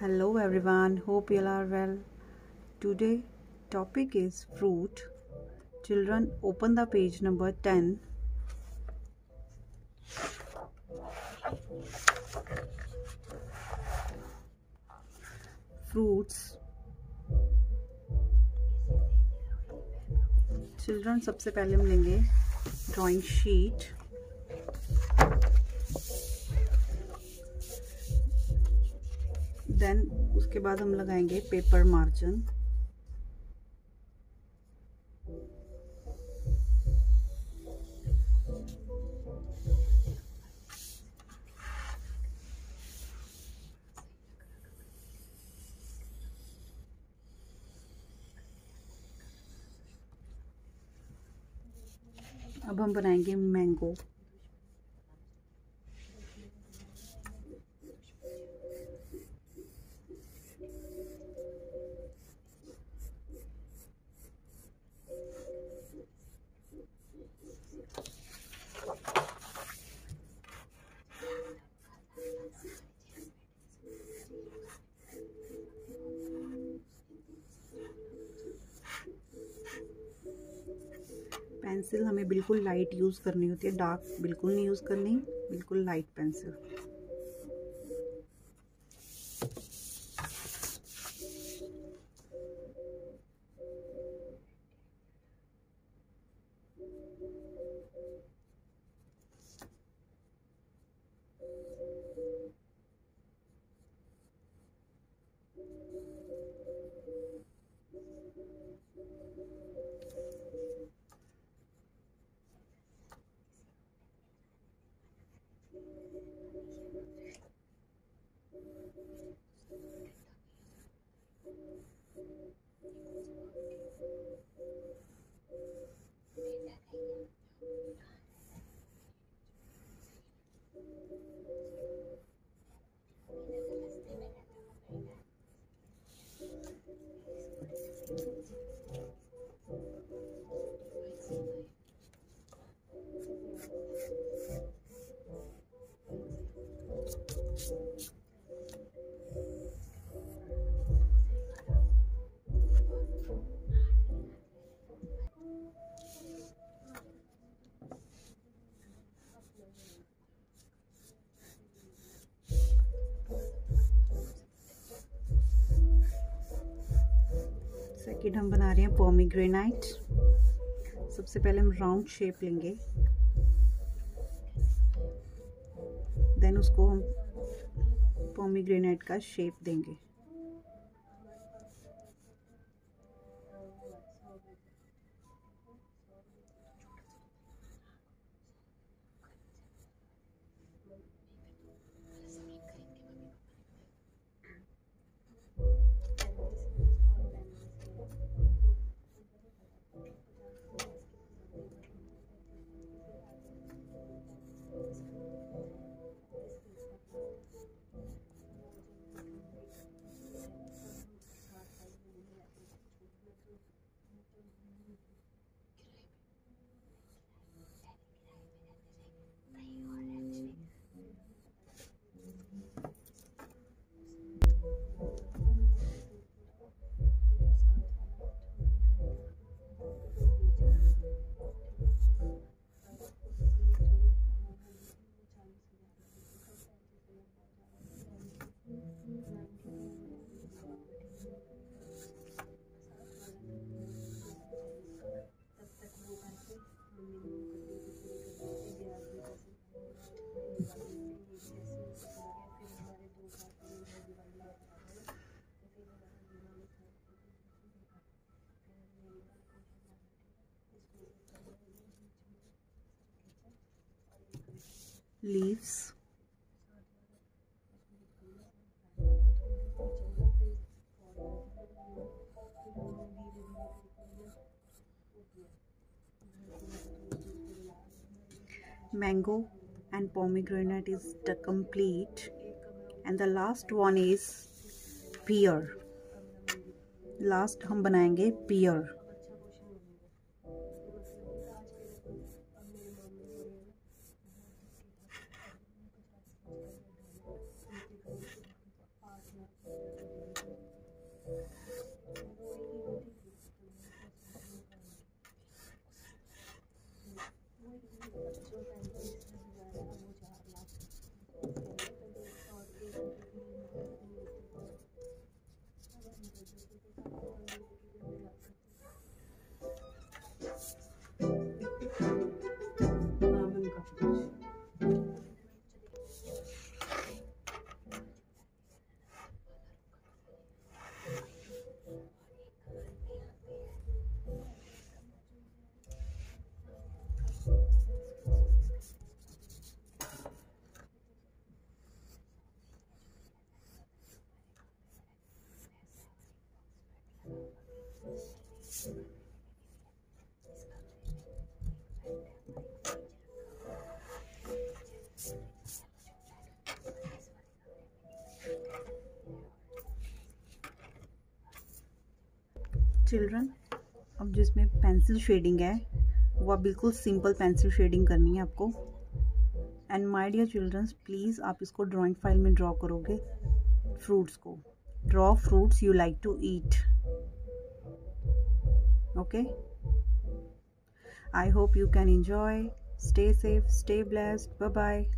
hello everyone hope you all are well today topic is fruit children open the page number 10 fruits children सबसे पहले हम लेंगे drawing sheet then उसके बाद हम लगाएँगे पेपर मार्जिन अब हम बनाएँगे मैंगो पेंसिल हमें बिल्कुल लाइट यूज़ करनी होती है, डार्क बिल्कुल नहीं यूज़ करनी, बिल्कुल लाइट पेंसिल। सेकेंड हम बना रहे हैं पोमीग्रेनाइट सबसे पहले हम राउंड शेप लेंगे। देन उसको हम पोमीग्रेनाइट का शेप देंगे। Leaves mango and pomegranate is the complete and the last one is pear last हम बनाएँगे pear चिल्ड्रन, अब जिसमें पेंसिल शेडिंग है, वो बिल्कुल सिंपल पेंसिल शेडिंग करनी है आपको। And my dear childrens please आप इसको ड्राइंग फ़ाइल में ड्रॉ करोगे फ्रूट्स को। Draw fruits you like to eat okay I hope you can enjoy. Stay safe stay blessed. Bye bye